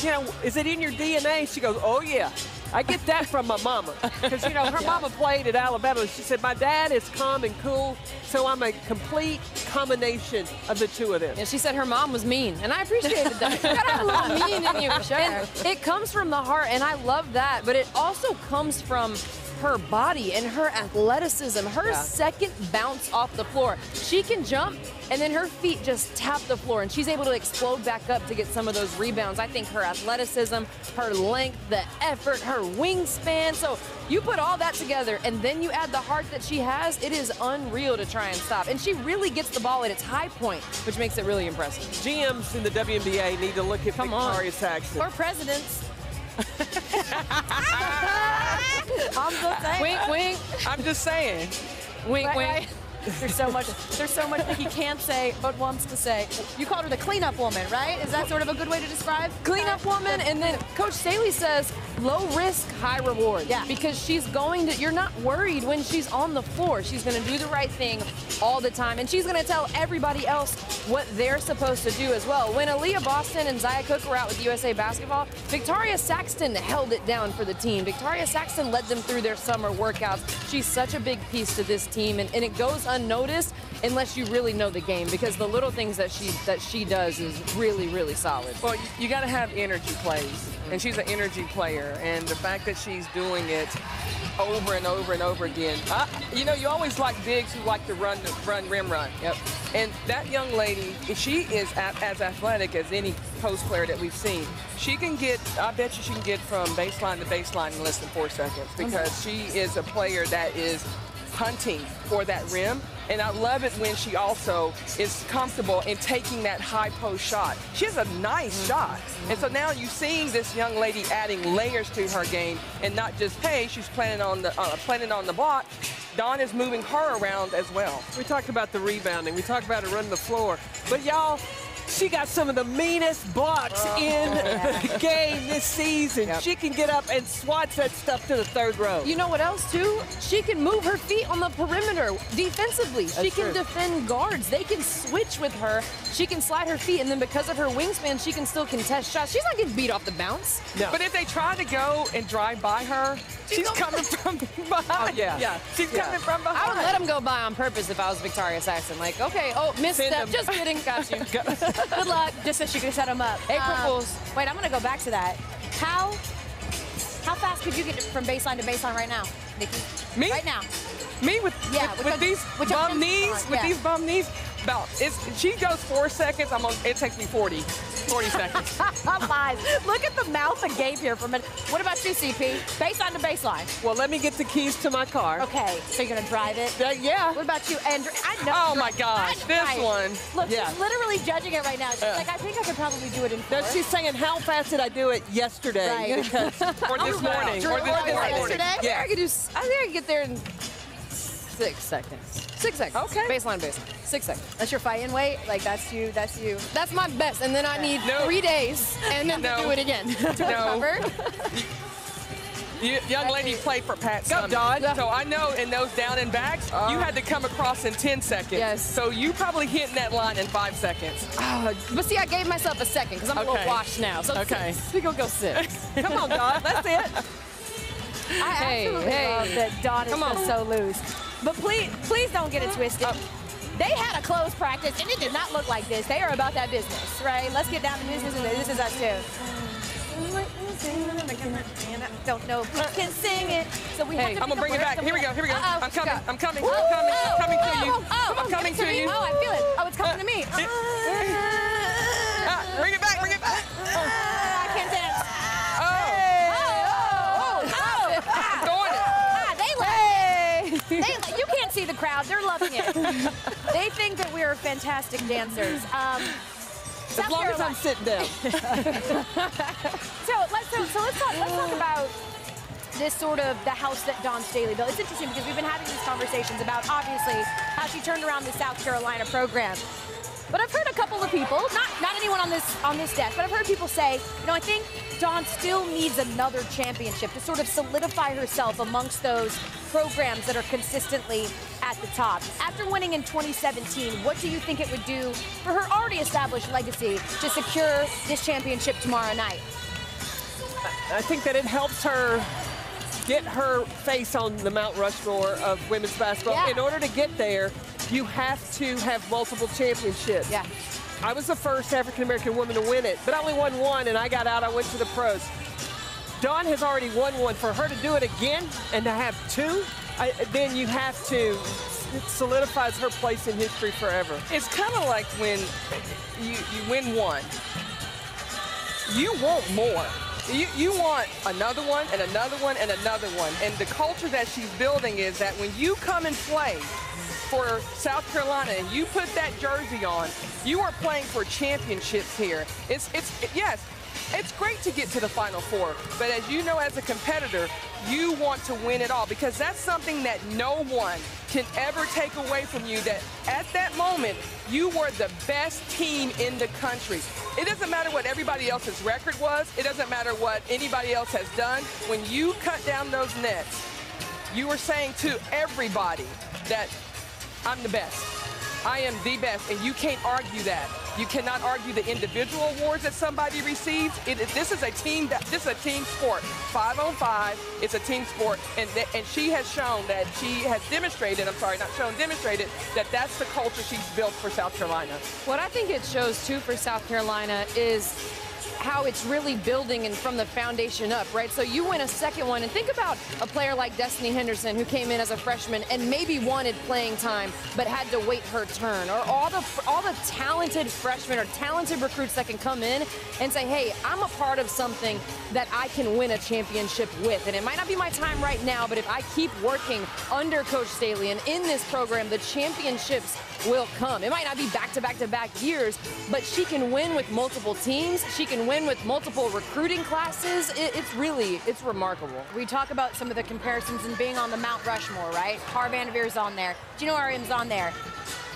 S1: you know, is it in your DNA? She goes, oh yeah. I get that from my mama. Because, you know, her mama played at Alabama. She said, my dad is calm and cool, so I'm a complete combination of the two of them.
S5: And she said her mom was mean, and I appreciated that. You gotta have a little mean in you.
S2: Sure.
S5: And it comes from the heart, and I love that. But it also comes from her body and her athleticism, her second bounce off the floor. She can jump, and then her feet just tap the floor, and she's able to explode back up to get some of those rebounds. I think her athleticism, her length, the effort, her wingspan. So you put all that together, and then you add the heart that she has, it is unreal to try and stop. And she really gets the ball at its high point, which makes it really impressive.
S1: GMs in the WNBA need to look at
S5: Come on.
S1: Victaria Saxton.
S2: Or presidents. I'm just saying.
S5: Wink, wink,
S4: I'm just saying.
S5: wink,
S2: Right,
S5: wink.
S2: right. There's so much. There's so much that he can't say but wants to say. You called her the cleanup woman, right? Is that sort of a good way to describe?
S5: cleanup woman, and then Coach Staley says low risk, high reward.
S2: Yeah.
S5: Because she's going to, you're not worried when she's on the floor. She's going to do the right thing all the time, and she's going to tell everybody else what they're supposed to do as well. When Aliyah Boston and Zia Cooke were out with USA Basketball, Victaria Saxton held it down for the team. Victaria Saxton led them through their summer workouts. She's such a big piece to this team, and, and it goes unnoticed unless you really know the game because the little things that she that she does is really really solid.
S4: Well, you, got to have energy plays, and she's an energy player, and the fact that she's doing it over and over and over again. I, you know, you always like bigs who like to run, the run, rim run. Yep. And that young lady, she is as athletic as any post player that we've seen. She can get, I bet you she can get from baseline to baseline in less than four seconds because mm-hmm. she is a player that is hunting for that rim. And I love it when she also is comfortable in taking that high post shot. She has a nice shot. And so now you're seeing this young lady adding layers to her game and not just, hey, she's planning on the uh, planning on the block. Dawn is moving her around as well.
S1: We talked about the rebounding. We talked about her running the floor. But y'all, she got some of the meanest blocks oh. in the game this season.
S4: Yep.
S1: She can get up and swats that stuff to the third row.
S5: You know what else too? She can move her feet on the perimeter defensively. she can
S1: true.
S5: defend guards. They can switch with her. She can slide her feet, and then because of her wingspan, she can still contest shots. She's not getting beat off the bounce.
S1: No.
S4: But if they try to go and drive by her, she's coming from behind.
S1: Oh, yeah.
S4: yeah. She's
S1: Yeah.
S4: coming from behind.
S5: I would let them go by on purpose if I was Victaria Saxton. Like, okay, oh, misstep.
S1: them.
S5: Just kidding. Got you.
S2: Good luck, just so she can set them up. Um,
S5: April Fools.
S2: Wait, I'm gonna go back to that. How how fast could you get from baseline to baseline right now, Nikki?
S4: Me?
S2: Right now.
S4: Me with
S2: Yeah,
S4: with,
S2: with
S4: with these bum knees, with
S2: yeah.
S4: these bum knees, about it's she goes four seconds. I'm on. It takes me 40, 40 seconds.
S2: Look at the mouth of Gabe here for a minute. What about you, CP? Baseline to baseline.
S1: well, let me get the keys to my car.
S2: Okay, so you're gonna drive it.
S1: Uh, yeah.
S2: What about you, Andraya? I know.
S4: Oh my gosh,
S2: I-
S4: this
S2: right.
S4: one.
S2: Look,
S1: Yeah.
S2: she's literally judging it right now. She's like, I think I could probably do it in
S1: No,
S2: four.
S1: she's saying, how fast did I do it yesterday?
S2: Right.
S4: Or this morning. Or this morning.
S2: yesterday?
S5: I think I could do. I think I could get there in six seconds. Six seconds.
S4: Okay.
S5: Baseline, baseline. Six seconds.
S2: That's your fight fighting weight. Like that's you. That's you.
S5: That's my best, and then I need
S4: No.
S5: three days, and then
S4: No.
S5: do it again.
S4: No.
S2: Remember?
S4: You, young lady played for Pat
S1: Go,
S4: Summitt. So I know in those down and backs, you had to come across in 10 seconds.
S5: Yes.
S4: So you probably hitting that line in five seconds.
S5: Uh, but see, I gave myself a second because I'm a little washed now. So
S4: Okay.
S5: we gonna go six.
S1: Come on, Dawn. That's it.
S2: I
S5: Hey,
S2: absolutely
S5: hey.
S2: love that Dawn is
S5: on.
S2: so loose. But please, please don't get it twisted. Oh. They had a closed practice, and it did not look like this. They are about that business, right? Let's get down to business, and this is us too. Don't know if we can sing it, so we
S5: Hey,
S2: have to
S4: I'm gonna bring it back. Here we go. Here we go.
S2: Uh-oh.
S4: I'm coming. I'm coming.
S2: Woo!
S4: I'm coming. I'm coming to you.
S2: Oh, oh,
S4: I'm coming to you.
S2: Oh, I feel it. Oh, it's coming to me.
S4: Uh, ah, bring it back. Bring it back.
S2: Uh, uh, the crowd. They're loving it. they think that we are fantastic dancers. Um,
S1: As
S2: South
S1: long as I'm sitting down.
S2: So let's so, so let's talk let's talk about this sort of the house that Dawn Staley built. It's interesting because we've been having these conversations about obviously how she turned around the South Carolina program. But I've heard a couple of people, not not anyone on this on this desk, but I've heard people say, you know, I think Dawn still needs another championship to sort of solidify herself amongst those programs that are consistently at the top. After winning in 2017, what do you think it would do for her already established legacy to secure this championship tomorrow night?
S1: I think that it helps her get her face on the Mount Rushmore of women's basketball.
S2: Yeah.
S1: In order to get there, you have to have multiple championships.
S2: Yeah.
S1: I was the first African American woman to win it, but I only won one, and I got out. I went to the pros. Dawn has already won one. For her to do it again and to have two, I, then you have to. It solidifies her place in history forever.
S4: It's kind of like when you, you win one, you want more. You, you want another one and another one and another one. And the culture that she's building is that when you come and play for South Carolina and you put that jersey on, you are playing for championships here. It's, it's yes, it's great to get to the Final Four, but as you know as a competitor, you want to win it all because that's something that no one can ever take away from you that at that moment you were the best team in the country. It doesn't matter what everybody else's record was. It doesn't matter what anybody else has done. When you cut down those nets, you were saying to everybody that I'm the best. I am the best, and you can't argue that. You cannot argue the individual awards that somebody receives. It, this is a team. That, this is a team sport. Five on five. It's a team sport, and that, and she has shown that she has demonstrated. I'm sorry, not shown, demonstrated that that's the culture she's built for South Carolina.
S5: What I think it shows too for South Carolina is how it's really building and from the foundation up, right? So you win a second one, and think about a player like Destanni Henderson who came in as a freshman and maybe wanted playing time but had to wait her turn, or all the all the talented freshmen or talented recruits that can come in and say, "Hey, I'm a part of something that I can win a championship with," and it might not be my time right now, but if I keep working under Coach Staley and in this program, the championships will come. It might not be back to back to back years, but she can win with multiple teams. She can win with multiple recruiting classes. It, it's really, it's remarkable.
S2: We talk about some of the comparisons and being on the Mount Rushmore, right? Tara VanDerveer's on there. Geno Auriemma's on there.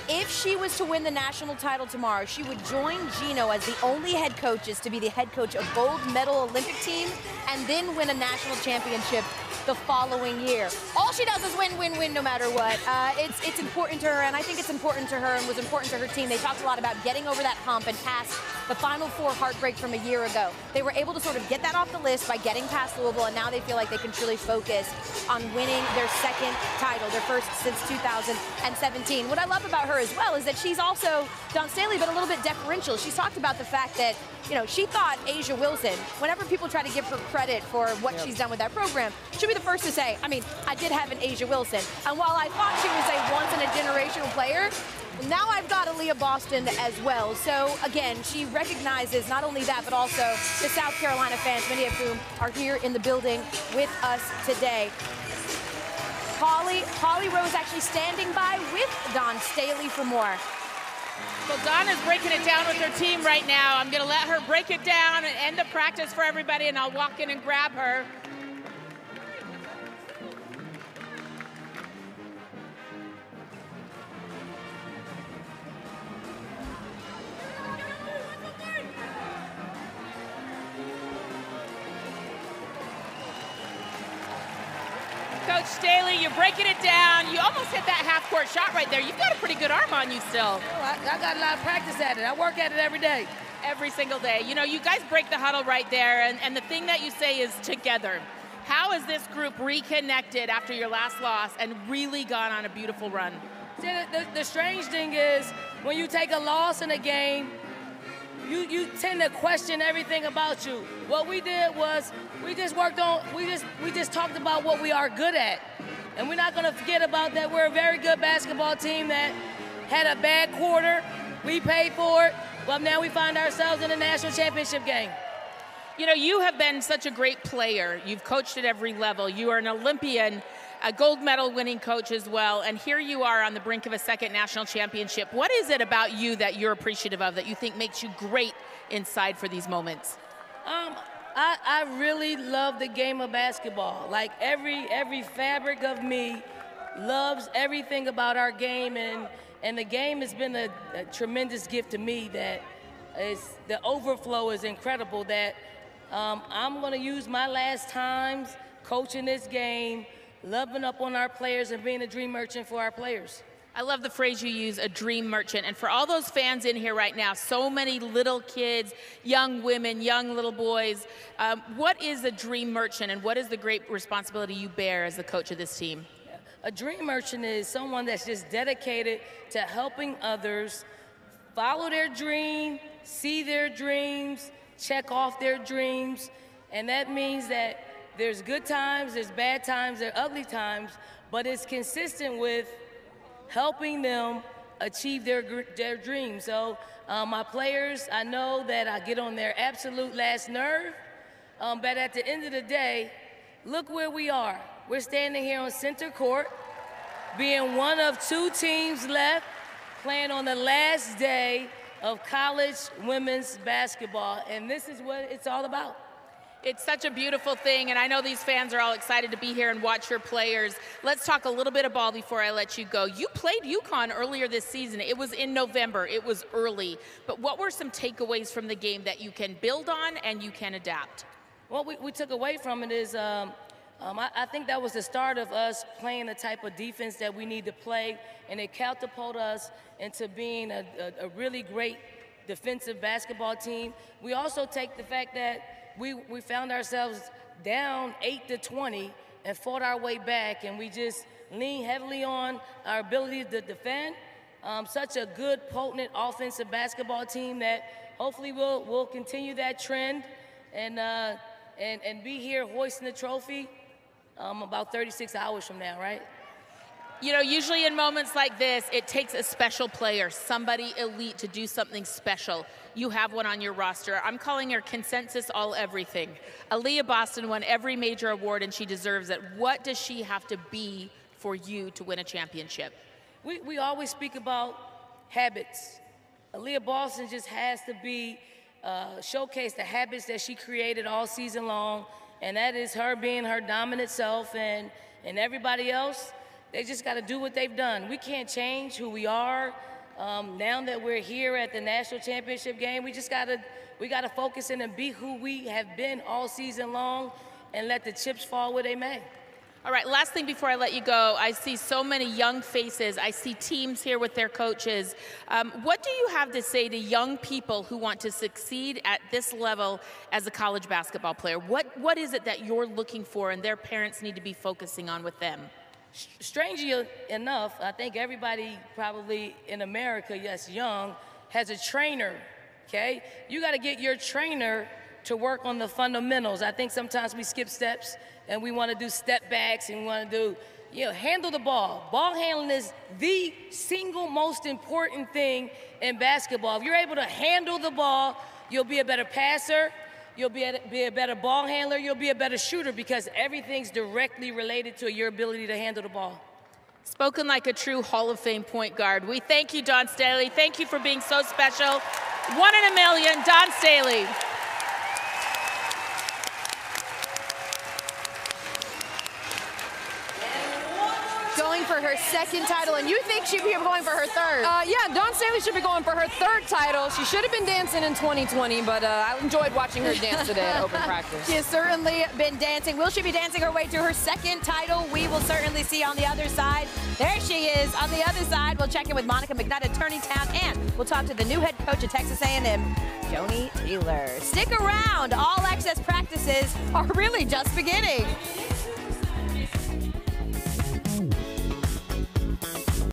S2: If she was to win the national title tomorrow, she would join Geno as the only head coaches to be the head coach of gold medal Olympic team and then win a national championship the following year. All she does is win, win, win, no matter what. Uh, it's it's important to her, and I think it's important to her and was important to her team. They talked a lot about getting over that hump and past the Final Four heartbreak from a year ago. They were able to sort of get that off the list by getting past Louisville, and now they feel like they can truly focus on winning their second title, their first since 2017. What I love about her as well is that she's also Dawn Staley, but a little bit deferential. She's talked about the fact that you know she thought A'ja Wilson. Whenever people try to give her credit for what she's done with that program, she'll be the first to say, I mean, I did have an A'ja Wilson, and while I thought she was a once in a generational player. Now I've got Aliyah Boston as well. So again, she recognizes not only that, but also the South Carolina fans, many of whom are here in the building with us today. Holly, Holly Rowe actually standing by with Dawn Staley for more.
S6: Well, Donna's breaking it down with her team right now. I'm going to let her break it down and end the practice for everybody, and I'll walk in and grab her. Coach Staley, you're breaking it down. You almost hit that half-court shot right there. You've got a pretty good arm on you still.
S9: Oh, I, I got a lot of practice at it. I work at it every day.
S6: Every single day. You know, you guys break the huddle right there, and, and the thing that you say is together. How has this group reconnected after your last loss and really gone on a beautiful run?
S9: See, the, the, the strange thing is when you take a loss in a game, you, you tend to question everything about you. What we did was we just worked on we just we just talked about what we are good at. And we're not gonna forget about that. We're a very good basketball team that had a bad quarter. We paid for it, but now we find ourselves in a national championship game.
S6: You know, you have been such a great player. You've coached at every level. You are an Olympian, a gold medal winning coach as well, and here you are on the brink of a second national championship. What is it about you that you're appreciative of that you think makes you great inside for these moments?
S9: Um, I, I really love the game of basketball. Like every every fabric of me loves everything about our game, and and the game has been a, a tremendous gift to me. That is the overflow is incredible. That um, I'm going to use my last times coaching this game, loving up on our players, and being a dream merchant for our players.
S6: I love the phrase you use, a dream merchant. And for all those fans in here right now, so many little kids, young women, young little boys, um, what is a dream merchant and what is the great responsibility you bear as the coach of this team?
S9: A dream merchant is someone that's just dedicated to helping others follow their dream, see their dreams, check off their dreams. And that means that there's good times, there's bad times, there are ugly times, but it's consistent with helping them achieve their, their dreams. So um, my players, I know that I get on their absolute last nerve, um, but at the end of the day, look where we are. We're standing here on center court, being one of two teams left, playing on the last day of college women's basketball, and this is what it's all about.
S6: It's such a beautiful thing, and I know these fans are all excited to be here and watch your players. Let's talk a little bit of ball before I let you go. You played UConn earlier this season. It was in November, it was early. But what were some takeaways from the game that you can build on and you can adapt?
S9: What we, we took away from it is um, um, I, I, think that was the start of us playing the type of defense that we need to play, and it catapulted us into being a, a, a really great defensive basketball team. We also take the fact that we, we found ourselves down 8 to 20 and fought our way back, and we just leaned heavily on our ability to defend. Um, such a good, potent offensive basketball team that hopefully we'll, we'll continue that trend and, uh, and, and be here hoisting the trophy um, about 36 hours from now, right?
S6: You know, usually in moments like this, it takes a special player, somebody elite to do something special. You have one on your roster. I'm calling her consensus all everything. Aliyah Boston won every major award and she deserves it. What does she have to be for you to win a championship?
S9: We, we always speak about habits. Aliyah Boston just has to be uh, showcase the habits that she created all season long, and that is her being her dominant self and, and everybody else they just got to do what they've done. We can't change who we are. Um, now that we're here at the national championship game, we just got to we got to focus in and be who we have been all season long, and let the chips fall where they may.
S6: All right, last thing before I let you go, I see so many young faces. I see teams here with their coaches. Um, what do you have to say to young people who want to succeed at this level as a college basketball player? What, what is it that you're looking for and their parents need to be focusing on with them?
S9: Strangely enough, I think everybody probably in America, yes, young, has a trainer, okay? You got to get your trainer to work on the fundamentals. I think sometimes we skip steps and we want to do step backs and we want to do, you know, handle the ball. Ball handling is the single most important thing in basketball. If you're able to handle the ball, you'll be a better passer, You'll be a, be a better ball handler. You'll be a better shooter because everything's directly related to your ability to handle the ball.
S6: Spoken like a true Hall of Fame point guard. We thank you, Dawn Staley. Thank you for being so special. One in a million, Dawn Staley.
S2: Dawn going for her second title, and you think she'd be going for her third.
S5: Uh, yeah, Dawn Staley should be going for her third title. She should have been dancing in 2020, but uh, I enjoyed watching her dance today at open practice.
S2: She has certainly been dancing. Will she be dancing her way to her second title? We will certainly see on the other side. There she is on the other side. We'll check in with Monica McKnight at Turning Town, and we'll talk to the new head coach at Texas A&M, Joni Taylor. Stick around. All access practices are really just beginning.